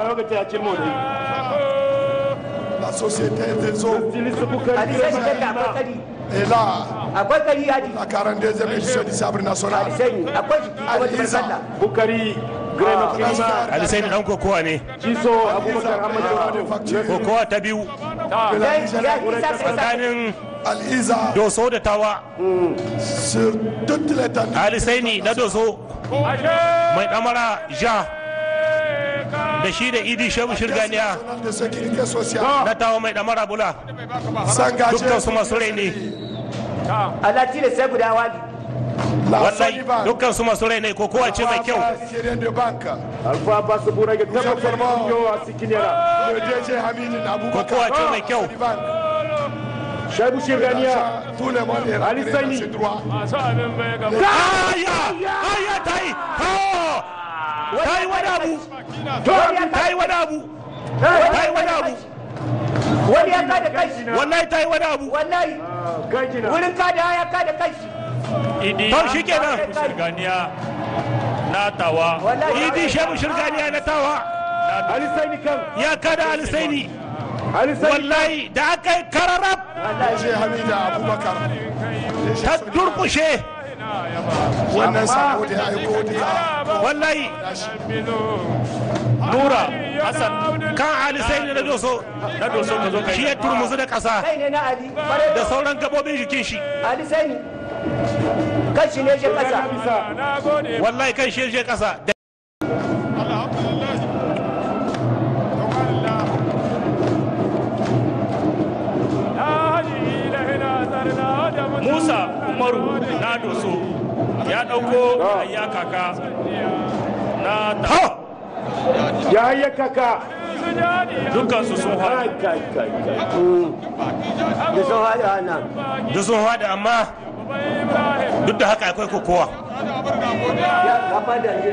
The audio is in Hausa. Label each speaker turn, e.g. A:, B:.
A: a lokacin a
B: La société des eaux.
C: Akwai kari.
B: là.
C: Akwai kari.
B: La 42e édition du sabre national.
C: Ali sai ni akwai jiki kuma da sallah.
A: Bukari Grema Kirima
D: alisai dan kokowa ne
A: Ciso Abubakar Amadu
D: kokowa ta. Biyu tsakanin doso da tawa.
B: Sur toute l'étendue.
D: alisaini na doso mai damara ja. Da shi da idi shehu shirganiya. Na tawa mai damara bula. Dukkan su masu rai ne
C: Allah tile sai guda wali.
B: la
D: wallahi dukkan su masu rai ne kokowa ce mai kyau.
B: Nigérien de banque.
A: Alfa Basu Bura ga tabbatar ma yo a Sikinera
B: Le DG Hamidine Aboubakar.
D: kokowa ce mai kyau.
A: Shaibu Shirganiya.
B: Tout le monde est
A: Ali
B: rentré dans
A: Sani.
B: ses
D: ta yi wani abu. Ta yi wani abu. Ta yi wani abu.
C: Wani ya kada kai.
D: wallahi ta yi wani abu.
C: Wallahi.
A: Gajina
C: wurin kada ya kada kai.
E: idi
D: to shi kenan.
E: Shirganiya na tawa.
C: Wallahi.
D: Idi shehu shirganiya na tawa.
A: Ali Saini kan.
D: Ya kada alisaini
A: Ali Saini
D: wallahi da aka yi
B: Aboubakar.
D: ta durkushe
B: Wannan sako da ya aiko duka.
D: wallahi
E: nura hassan
D: kan alisaini na doso
E: na doso ka zo
D: shi
E: kai
D: ya turmuzu da
C: ne Ali. Bare
D: da sauran gabobin jikin shi
C: Ali sai ni. Kan shi ne shi kasa.
D: wallahi kan shi je ƙasa
E: musa umaru na doso ya ɗauko ya kaka na ta
A: ya hayya kaka.
E: Dukkan su sun haɗu.
A: Kai
C: Da sun haɗa nan.
D: da sun haɗa amma duk da haka akwai kokowa.
C: Ya kafa da ne.